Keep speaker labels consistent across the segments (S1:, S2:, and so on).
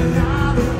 S1: alive.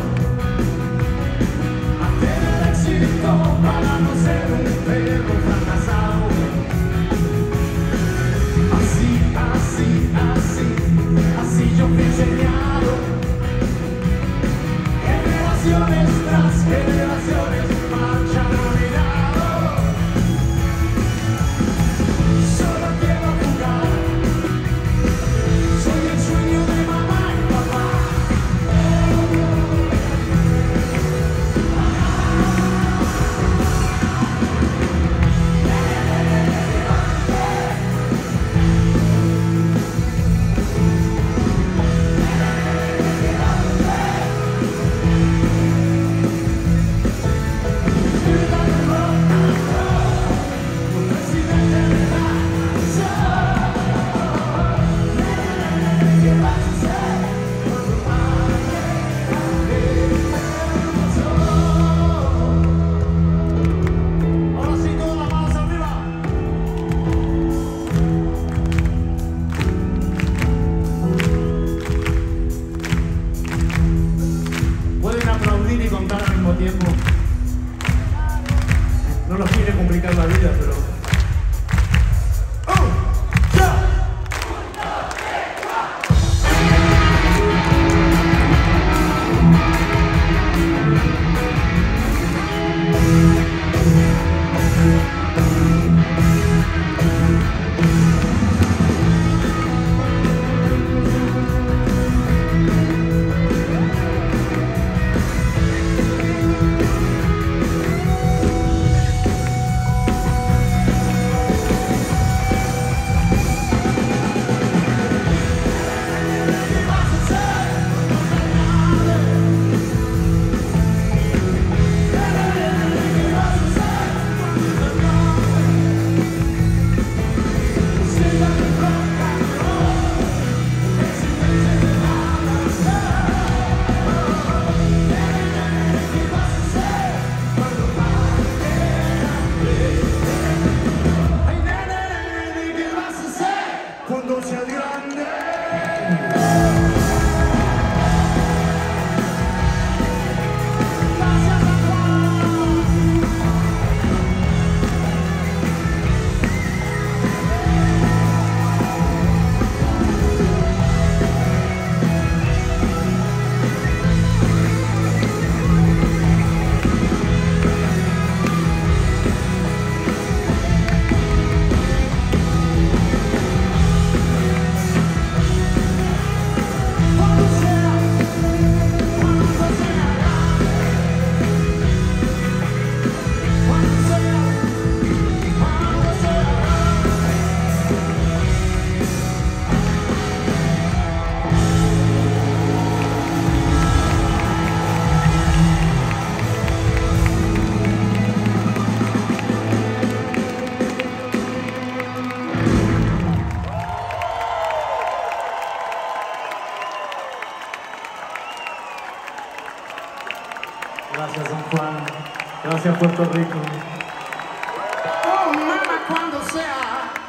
S1: no nos quiere complicar la vida, pero hacia Puerto Rico. Oh, mama, cuando sea.